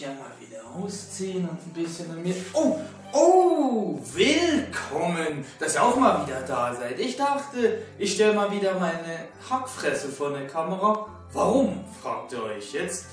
ja mal wieder ausziehen und ein bisschen an mir. Oh, oh, willkommen, dass ihr auch mal wieder da seid. Ich dachte, ich stelle mal wieder meine Hackfresse vor der Kamera. Warum, fragt ihr euch jetzt?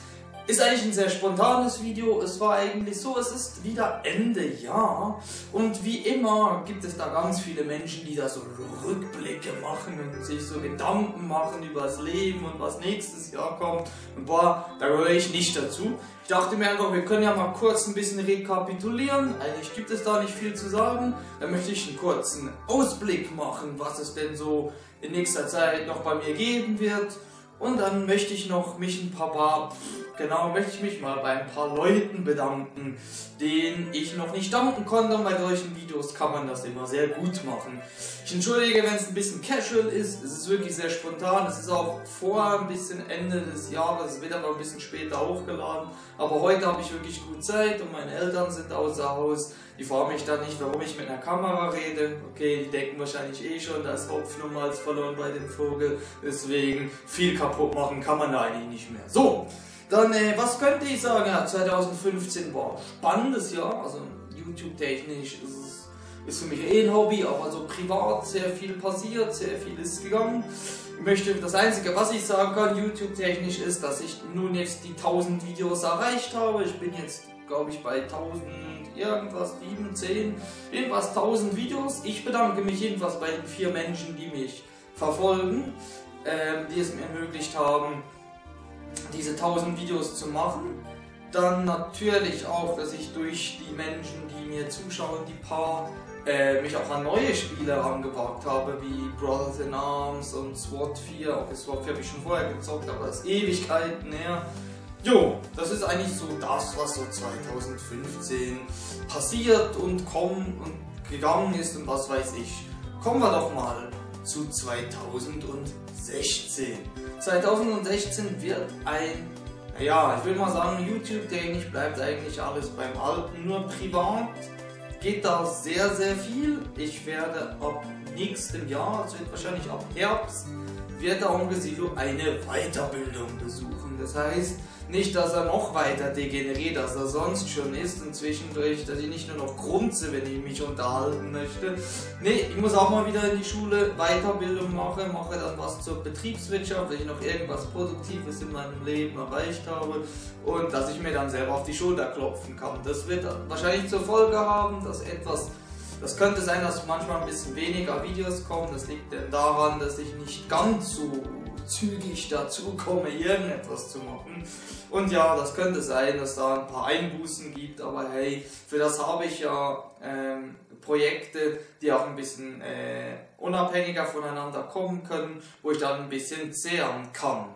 Ist eigentlich ein sehr spontanes Video. Es war eigentlich so, es ist wieder Ende Jahr. Und wie immer gibt es da ganz viele Menschen, die da so Rückblicke machen und sich so Gedanken machen über das Leben und was nächstes Jahr kommt. Und boah, da gehöre ich nicht dazu. Ich dachte mir einfach, wir können ja mal kurz ein bisschen rekapitulieren. Eigentlich gibt es da nicht viel zu sagen. Da möchte ich einen kurzen Ausblick machen, was es denn so in nächster Zeit noch bei mir geben wird. Und dann möchte ich noch mich ein paar, paar genau, möchte ich mich mal bei ein paar Leuten bedanken, denen ich noch nicht danken konnte. Und bei solchen Videos kann man das immer sehr gut machen. Ich entschuldige, wenn es ein bisschen casual ist. Es ist wirklich sehr spontan. Es ist auch vor ein bisschen Ende des Jahres. Es wird aber ein bisschen später hochgeladen. Aber heute habe ich wirklich gut Zeit und meine Eltern sind außer Haus. Die fragen mich dann nicht, warum ich mit einer Kamera rede. Okay, die denken wahrscheinlich eh schon, da ist Hopf nochmals verloren bei dem Vogel. Deswegen viel kaputt machen kann man da eigentlich nicht mehr. So, dann äh, was könnte ich sagen? Ja, 2015 war spannendes Jahr. Also YouTube-technisch ist es ist für mich eh ein Hobby, aber so privat sehr viel passiert, sehr viel ist gegangen. Ich möchte, das Einzige, was ich sagen kann, YouTube-technisch ist, dass ich nun jetzt die 1000 Videos erreicht habe. Ich bin jetzt, glaube ich, bei 1000 irgendwas, 7, 10, irgendwas 1000 Videos. Ich bedanke mich jedenfalls bei den vier Menschen, die mich verfolgen, ähm, die es mir ermöglicht haben, diese 1000 Videos zu machen. Dann natürlich auch, dass ich durch die Menschen, die mir zuschauen, die paar äh, mich auch an neue Spiele angewagt habe, wie Brothers in Arms und SWAT 4. Okay, SWAT 4 habe ich schon vorher gezockt, aber das ist Ewigkeiten her. Jo, das ist eigentlich so das, was so 2015 passiert und kommen und gegangen ist und was weiß ich. Kommen wir doch mal zu 2016. 2016 wird ein, naja, ich will mal sagen, YouTube-technisch bleibt eigentlich alles beim Alten, nur privat geht da sehr, sehr viel. Ich werde ab nächstem Jahr, also wahrscheinlich ab Herbst, wird der Onkel Silo eine Weiterbildung besuchen. Das heißt, nicht, dass er noch weiter degeneriert, als er sonst schon ist und zwischendurch, dass ich nicht nur noch grunze, wenn ich mich unterhalten möchte. Nee, ich muss auch mal wieder in die Schule Weiterbildung machen, mache dann was zur Betriebswirtschaft, wenn ich noch irgendwas Produktives in meinem Leben erreicht habe und dass ich mir dann selber auf die Schulter klopfen kann. Das wird wahrscheinlich zur Folge haben, dass etwas das könnte sein, dass manchmal ein bisschen weniger Videos kommen. Das liegt denn daran, dass ich nicht ganz so zügig dazu komme, irgendetwas zu machen. Und ja, das könnte sein, dass da ein paar Einbußen gibt, aber hey, für das habe ich ja ähm, Projekte, die auch ein bisschen äh, unabhängiger voneinander kommen können, wo ich dann ein bisschen zehren kann.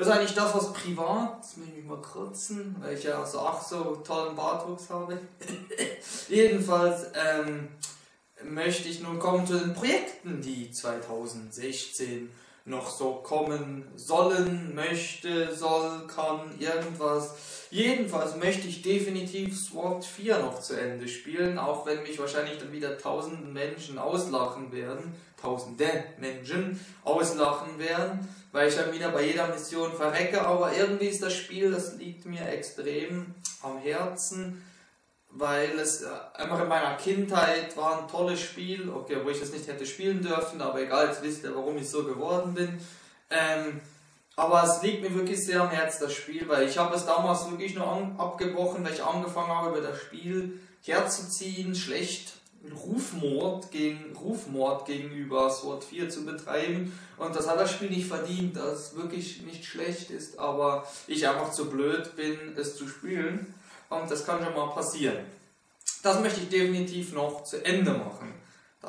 Das ist eigentlich das, was privat, jetzt muss ich mich mal kratzen, weil ich ja so ach so tollen Bartwuchs habe. Jedenfalls ähm, möchte ich nun kommen zu den Projekten, die 2016 noch so kommen sollen, möchte, soll, kann, irgendwas. Jedenfalls möchte ich definitiv SWAT 4 noch zu Ende spielen, auch wenn mich wahrscheinlich dann wieder tausende Menschen auslachen werden, tausende Menschen auslachen werden, weil ich dann wieder bei jeder Mission verrecke, aber irgendwie ist das Spiel, das liegt mir extrem am Herzen weil es äh, einfach in meiner Kindheit war ein tolles Spiel, okay, wo ich es nicht hätte spielen dürfen, aber egal, jetzt wisst ihr, warum ich so geworden bin. Ähm, aber es liegt mir wirklich sehr am Herz, das Spiel, weil ich habe es damals wirklich nur abgebrochen, weil ich angefangen habe, über das Spiel herzuziehen, schlecht Rufmord, gegen, Rufmord gegenüber SWAT 4 zu betreiben. Und das hat das Spiel nicht verdient, dass es wirklich nicht schlecht ist, aber ich einfach zu blöd bin, es zu spielen und das kann schon mal passieren. Das möchte ich definitiv noch zu Ende machen.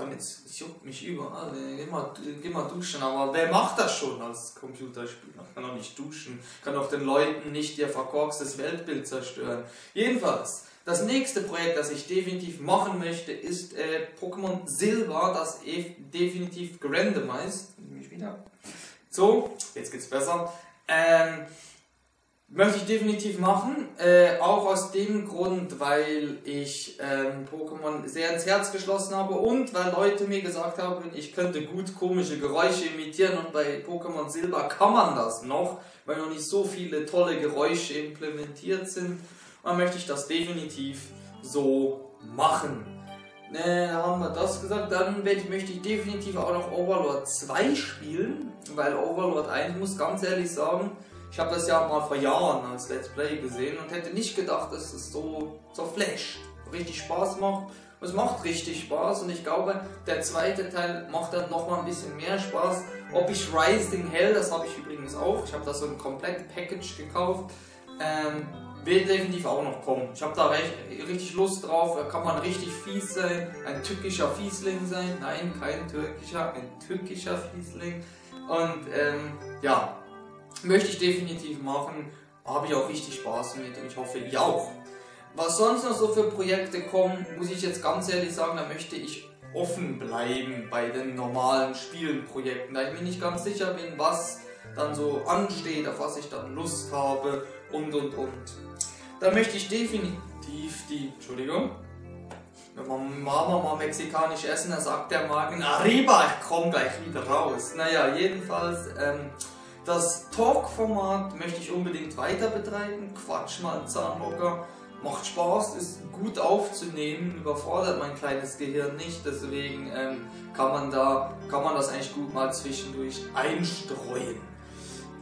Jetzt, es juckt mich überall, geh mal, geh mal duschen, aber wer macht das schon als Computerspieler? Kann doch nicht duschen, kann auch den Leuten nicht ihr verkorkstes Weltbild zerstören. Jedenfalls, das nächste Projekt, das ich definitiv machen möchte, ist äh, Pokémon Silber, das e definitiv gerandomized. Mich wieder. So, jetzt geht's besser. Ähm, Möchte ich definitiv machen, äh, auch aus dem Grund, weil ich ähm, Pokémon sehr ins Herz geschlossen habe und weil Leute mir gesagt haben, ich könnte gut komische Geräusche imitieren und bei Pokémon Silber kann man das noch, weil noch nicht so viele tolle Geräusche implementiert sind. Dann möchte ich das definitiv so machen. Ne, haben wir das gesagt. Dann ich, möchte ich definitiv auch noch Overlord 2 spielen, weil Overlord 1 muss ganz ehrlich sagen, ich habe das ja mal vor Jahren als Let's Play gesehen und hätte nicht gedacht, dass es so, so flasht, richtig Spaß macht. Es macht richtig Spaß und ich glaube, der zweite Teil macht dann nochmal ein bisschen mehr Spaß. Ob ich Rising Hell, das habe ich übrigens auch, ich habe da so ein komplett Package gekauft. Ähm, wird definitiv auch noch kommen. Ich habe da recht, richtig Lust drauf. Da kann man richtig fies sein, ein tückischer Fiesling sein. Nein, kein türkischer, ein tückischer Fiesling. Und ähm, ja, möchte ich definitiv machen. Habe ich auch richtig Spaß mit und ich hoffe, ihr auch. Was sonst noch so für Projekte kommen, muss ich jetzt ganz ehrlich sagen, da möchte ich offen bleiben bei den normalen Spielenprojekten, da ich mir nicht ganz sicher bin, was dann so ansteht, auf was ich dann Lust habe und und und. Da möchte ich definitiv die, Entschuldigung, wenn man Mama mal mexikanisch essen, dann sagt der Magen, arriba, ich komm gleich wieder raus. Naja, jedenfalls, ähm, das Talk-Format möchte ich unbedingt weiter betreiben. Quatsch mal Zahnlocker. Macht Spaß, ist gut aufzunehmen, überfordert mein kleines Gehirn nicht, deswegen ähm, kann, man da, kann man das eigentlich gut mal zwischendurch einstreuen.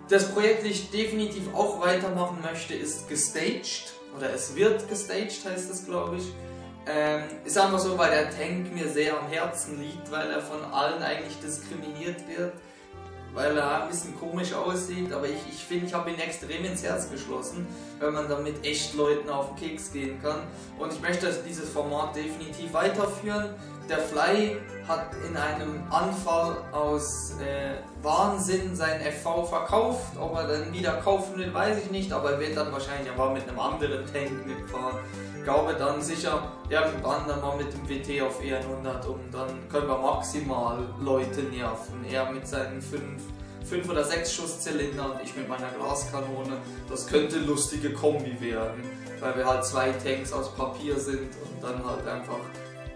Das Projekt, das ich definitiv auch weitermachen möchte, ist gestaged. Oder es wird gestaged, heißt es, glaube ich. Ähm, ist einfach so, weil der Tank mir sehr am Herzen liegt, weil er von allen eigentlich diskriminiert wird. Weil er ein bisschen komisch aussieht, aber ich, ich finde, ich habe ihn extrem ins Herz geschlossen, weil man damit echt Leuten auf den Keks gehen kann. Und ich möchte dieses Format definitiv weiterführen. Der Fly hat in einem Anfall aus äh, Wahnsinn sein FV verkauft. Ob er dann wieder kaufen will, weiß ich nicht, aber er wird dann wahrscheinlich aber mit einem anderen Tank mitfahren. Ich glaube dann sicher irgendwann dann mal mit dem WT auf E100 und dann können wir maximal Leute nerven. Er mit seinen 5 fünf oder sechs Schusszylinder und ich mit meiner Glaskanone. Das könnte lustige Kombi werden, weil wir halt zwei Tanks aus Papier sind und dann halt einfach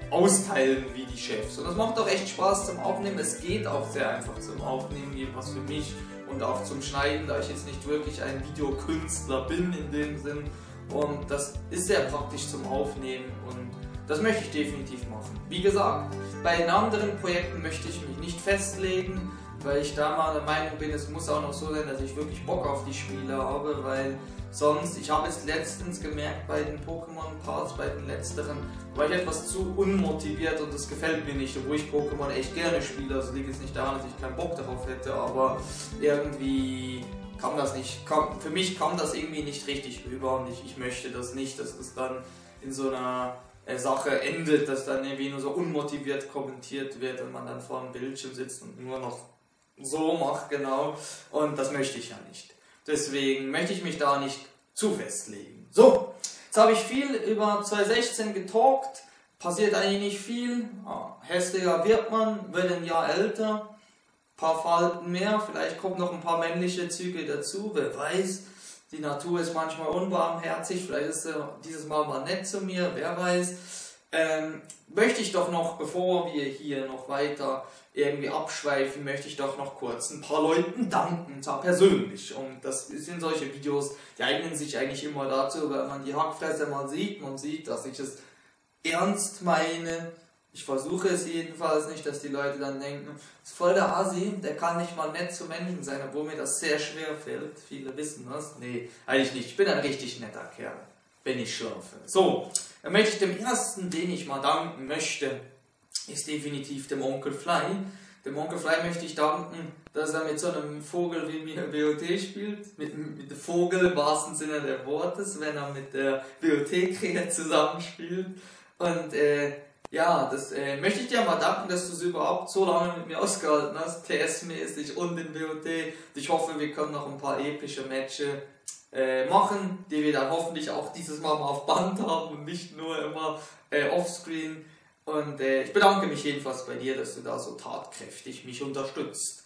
austeilen wie die Chefs. Und das macht auch echt Spaß zum Aufnehmen. Es geht auch sehr einfach zum Aufnehmen, jedenfalls für mich und auch zum Schneiden, da ich jetzt nicht wirklich ein Videokünstler bin in dem Sinn. Und das ist sehr praktisch zum Aufnehmen und das möchte ich definitiv machen. Wie gesagt, bei den anderen Projekten möchte ich mich nicht festlegen, weil ich da mal der Meinung bin, es muss auch noch so sein, dass ich wirklich Bock auf die Spiele habe, weil Sonst, ich habe es letztens gemerkt bei den Pokémon-Parts, bei den letzteren, war ich etwas zu unmotiviert und das gefällt mir nicht, obwohl ich Pokémon echt gerne spiele. Also liegt es nicht daran, dass ich keinen Bock darauf hätte, aber irgendwie kam das nicht, kam, für mich kam das irgendwie nicht richtig rüber und ich, ich möchte das nicht, dass das dann in so einer äh, Sache endet, dass dann irgendwie nur so unmotiviert kommentiert wird und man dann vor dem Bildschirm sitzt und nur noch so macht, genau. Und das möchte ich ja nicht. Deswegen möchte ich mich da nicht zu festlegen. So, jetzt habe ich viel über 2016 getalkt. Passiert eigentlich nicht viel. Ah, hässlicher wird man, wird ein Jahr älter. Paar Falten mehr, vielleicht kommen noch ein paar männliche Züge dazu, wer weiß. Die Natur ist manchmal unbarmherzig, vielleicht ist er dieses Mal mal nett zu mir, wer weiß. Ähm, möchte ich doch noch, bevor wir hier noch weiter irgendwie abschweifen, möchte ich doch noch kurz ein paar Leuten danken, zwar persönlich. Und das sind solche Videos, die eignen sich eigentlich immer dazu, weil man die Hackfresse mal sieht, man sieht, dass ich es ernst meine. Ich versuche es jedenfalls nicht, dass die Leute dann denken, ist voll der Asi, der kann nicht mal nett zu Menschen sein, obwohl mir das sehr schwer fällt. Viele wissen das. Nee, eigentlich nicht. Ich bin ein richtig netter Kerl, wenn ich schlafe. So, dann möchte ich dem ersten, den ich mal danken möchte, ist definitiv dem Onkel Fly. Dem Onkel Fly möchte ich danken, dass er mit so einem Vogel wie mir WOT spielt. Mit, mit dem Vogel im wahrsten Sinne der Wortes, wenn er mit der WOT-Krähe zusammenspielt. Und äh, ja, das äh, möchte ich dir mal danken, dass du es überhaupt so lange mit mir ausgehalten hast, TS-mäßig und in WOT. Ich hoffe, wir können noch ein paar epische Matches äh, machen, die wir dann hoffentlich auch dieses Mal mal auf Band haben und nicht nur immer äh, offscreen. Und äh, ich bedanke mich jedenfalls bei dir, dass du da so tatkräftig mich unterstützt.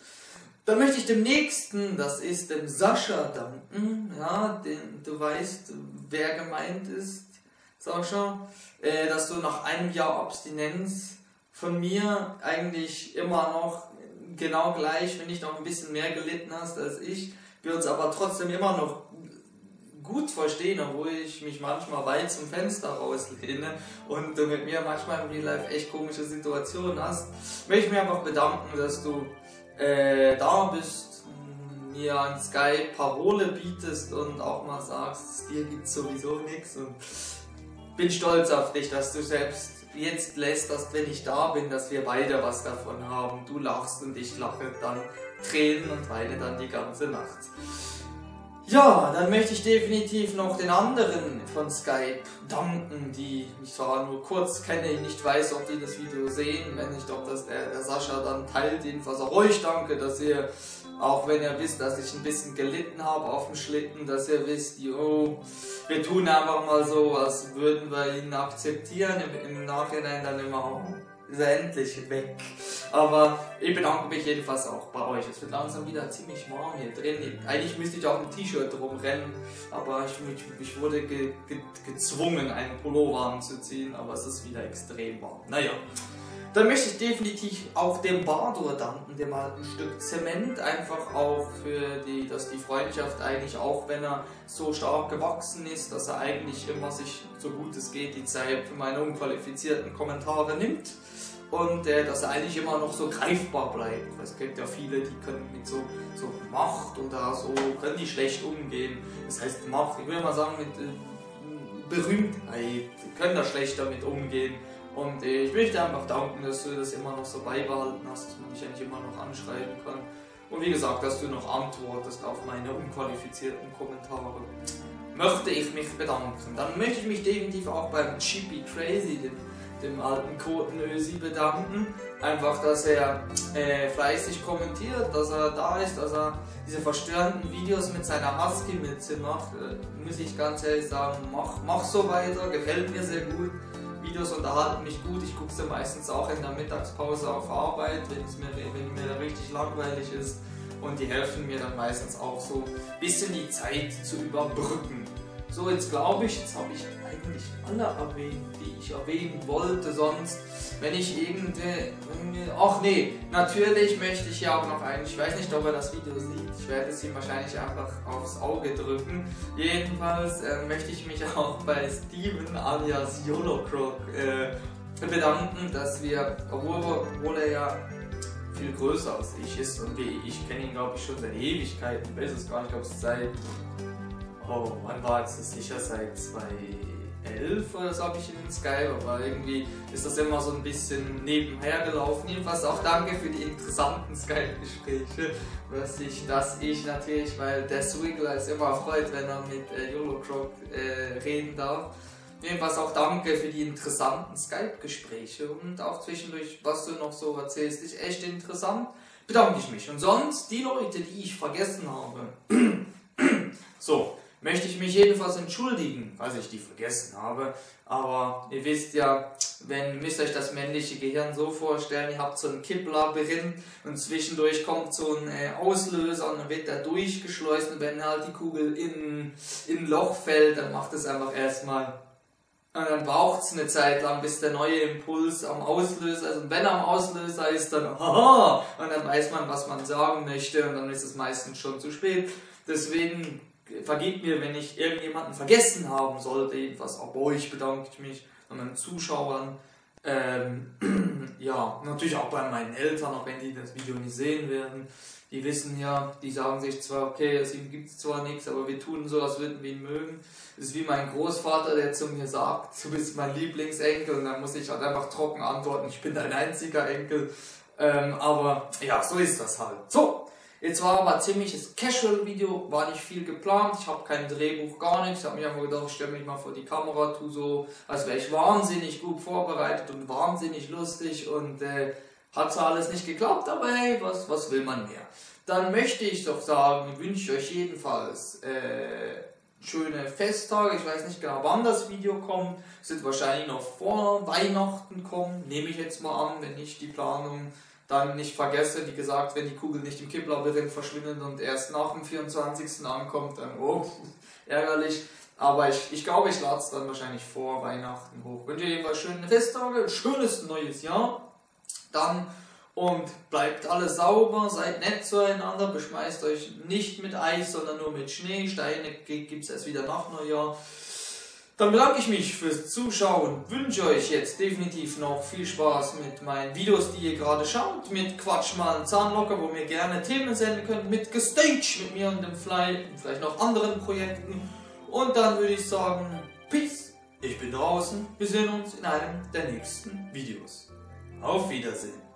Dann möchte ich dem nächsten, das ist dem Sascha danken, ja, den, du weißt, wer gemeint ist, Sascha, äh, dass du nach einem Jahr Abstinenz von mir eigentlich immer noch genau gleich, wenn nicht noch ein bisschen mehr gelitten hast als ich, wir uns aber trotzdem immer noch gut verstehen, obwohl ich mich manchmal weit zum Fenster rauslehne und du mit mir manchmal im Real Life echt komische Situationen hast. Möchte ich mich einfach bedanken, dass du äh, da bist, mir an Skype Parole bietest und auch mal sagst, dir gibt sowieso nichts und bin stolz auf dich, dass du selbst jetzt lässt, dass wenn ich da bin, dass wir beide was davon haben. Du lachst und ich lache dann Tränen und weine dann die ganze Nacht. Ja, dann möchte ich definitiv noch den anderen von Skype danken, die ich zwar nur kurz kenne, nicht weiß, ob die das Video sehen, wenn nicht, ob das der, der Sascha dann teilt. Jedenfalls auch euch danke, dass ihr, auch wenn ihr wisst, dass ich ein bisschen gelitten habe auf dem Schlitten, dass ihr wisst, jo, wir tun einfach mal so, als würden wir ihn akzeptieren, im, im Nachhinein dann immer, ist er endlich weg. Aber ich bedanke mich jedenfalls auch bei euch. Es wird langsam wieder ziemlich warm hier drin. Eigentlich müsste ich auch ein T-Shirt rumrennen, aber ich, ich, wurde ge, ge, gezwungen, einen Pullover anzuziehen, aber es ist wieder extrem warm. Naja. Dann möchte ich definitiv auch dem Bardur danken, dem alten Stück Zement, einfach auch für die, dass die Freundschaft eigentlich auch, wenn er so stark gewachsen ist, dass er eigentlich immer sich so gut es geht die Zeit für meine unqualifizierten Kommentare nimmt und äh, dass er eigentlich immer noch so greifbar bleibt. Es gibt ja viele, die können mit so, so Macht oder so, können die schlecht umgehen. Das heißt Macht, ich will mal sagen mit äh, Berühmtheit, können da schlecht damit umgehen. Und äh, ich möchte einfach danken, dass du das immer noch so beibehalten hast, dass man dich eigentlich immer noch anschreiben kann. Und wie gesagt, dass du noch antwortest auf meine unqualifizierten Kommentare. Möchte ich mich bedanken. Dann möchte ich mich definitiv auch beim Chippy Crazy, dem dem alten Koten Ösi bedanken. Einfach, dass er äh, fleißig kommentiert, dass er da ist, dass er diese verstörenden Videos mit seiner Husky-Mütze macht. Äh, muss ich ganz ehrlich sagen, mach, mach so weiter, gefällt mir sehr gut. Videos unterhalten mich gut. Ich gucke sie meistens auch in der Mittagspause auf Arbeit, wenn, es mir, wenn mir richtig langweilig ist. Und die helfen mir dann meistens auch so ein bisschen die Zeit zu überbrücken. So, jetzt glaube ich, jetzt habe ich eigentlich alle erwähnt, die ich erwähnen wollte. Sonst, wenn ich irgendwie. Ach nee, natürlich möchte ich ja auch noch einen. Ich weiß nicht, ob er das Video sieht. Ich werde es ihm wahrscheinlich einfach aufs Auge drücken. Jedenfalls äh, möchte ich mich auch bei Steven alias YOLOCroc äh, bedanken, dass wir, obwohl, er ja viel größer als ich ist und ich kenne ihn glaube ich schon seit Ewigkeiten, ich weiß es gar nicht, ob es seit oh, wann war es sicher seit 2011 oder so habe ich ihn in Skype, aber irgendwie ist das immer so ein bisschen nebenher gelaufen. Jedenfalls auch danke für die interessanten Skype-Gespräche, dass ich, dass ich natürlich, weil der Swigler ist immer freut, wenn er mit äh, YOLOCroc äh, reden darf. Jedenfalls auch danke für die interessanten Skype-Gespräche und auch zwischendurch, was du noch so erzählst, ist echt interessant. Bedanke ich mich. Und sonst die Leute, die ich vergessen habe. so, möchte ich mich jedenfalls entschuldigen, falls ich die vergessen habe. Aber ihr wisst ja, wenn müsst euch das männliche Gehirn so vorstellen, ihr habt so ein Kipplabyrinth und zwischendurch kommt so ein äh, Auslöser und dann wird der durchgeschleust und wenn halt die Kugel in, in ein Loch fällt, dann macht es einfach erstmal und dann braucht es eine Zeit lang, bis der neue Impuls am Auslöser ist. Und wenn er am Auslöser ist, dann haha! Und dann weiß man, was man sagen möchte. Und dann ist es meistens schon zu spät. Deswegen vergebt mir, wenn ich irgendjemanden vergessen haben sollte, jedenfalls auch bei euch bedanke ich mich, bei meinen Zuschauern. Ähm, ja, natürlich auch bei meinen Eltern, auch wenn die das Video nicht sehen werden. Die wissen ja, die sagen sich zwar, okay, ihm gibt es zwar nichts, aber wir tun so, als würden wir ihn mögen. Das ist wie mein Großvater, der zu mir sagt, du bist mein Lieblingsenkel und dann muss ich halt einfach trocken antworten, ich bin dein einziger Enkel. Ähm, aber ja, so ist das halt. So, Jetzt war aber ziemliches Casual-Video, war nicht viel geplant, ich habe kein Drehbuch, gar nichts. Ich habe mich einfach gedacht, ich stelle mich mal vor die Kamera, tu so, als wäre ich wahnsinnig gut vorbereitet und wahnsinnig lustig und äh, hat zwar alles nicht geklappt, aber hey, was, was will man mehr? Dann möchte ich doch sagen, wünsche ich euch jedenfalls äh, schöne Festtage. Ich weiß nicht genau, wann das Video kommt. Es wird wahrscheinlich noch vor Weihnachten kommen, nehme ich jetzt mal an, wenn nicht die Planung dann nicht vergesse, wie gesagt, wenn die Kugel nicht im Kipplabyrinth verschwindet und erst nach dem 24. ankommt, dann oh, ärgerlich. Aber ich, ich glaube, ich lade es dann wahrscheinlich vor Weihnachten hoch. Wünsche jedenfalls schöne Festtage, schönes neues Jahr. Dann Und bleibt alles sauber, seid nett zueinander, beschmeißt euch nicht mit Eis, sondern nur mit Schnee. Steine gibt es erst wieder nach Neujahr. Dann bedanke ich mich fürs Zuschauen, wünsche euch jetzt definitiv noch viel Spaß mit meinen Videos, die ihr gerade schaut, mit Quatsch mal Zahnlocker, wo ihr gerne Themen senden könnt, mit Gestage mit mir und dem Fly und vielleicht noch anderen Projekten. Und dann würde ich sagen, Peace, ich bin draußen, wir sehen uns in einem der nächsten Videos. Auf Wiedersehen.